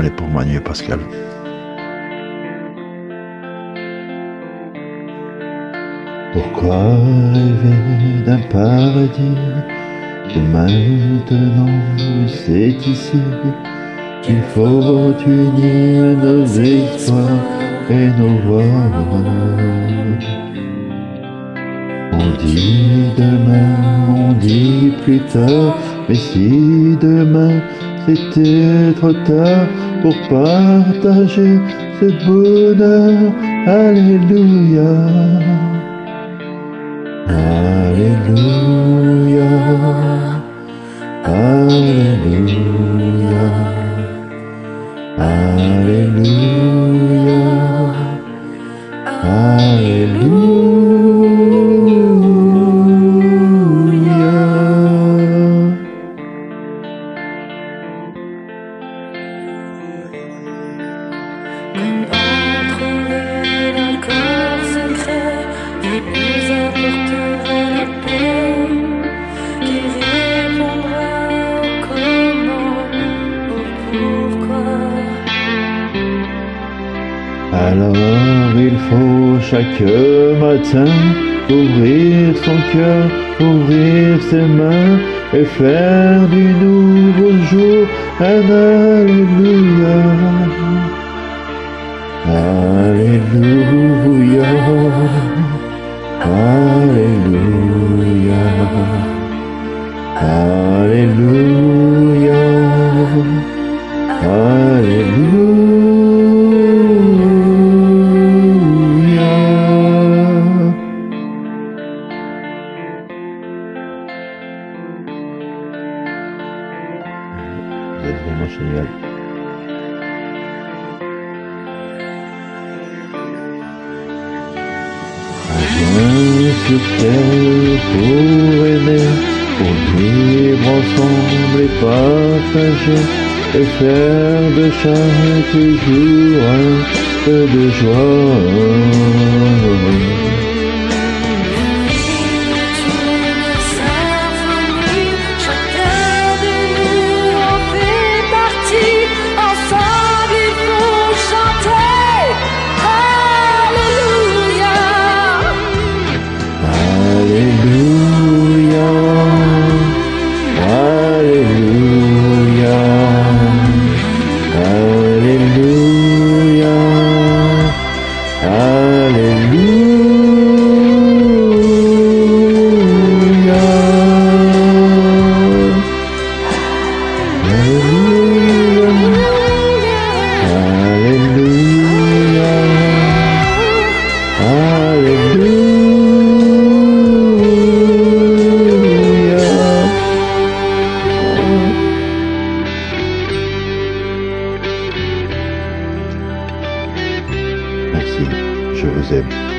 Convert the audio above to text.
elle est pour Manu et Pascal. Pourquoi rêver d'un paradis que maintenant c'est ici qu'il faut unir nos espoirs et nos voix. On dit demain, on dit plus tard, mais si demain c'était trop tard pour partager ce bonheur, Alléluia. Alléluia. Alléluia. Alléluia. Alors il faut chaque matin ouvrir son cœur, ouvrir ses mains et faire du nouveau jour un Alléluia. Alléluia. Alléluia. Alléluia. Alléluia. Vous êtes vraiment génial. Sur terre pour aimer, pour vivre ensemble et partager, et faire de chaque jour un peu de joie. Je vous aime.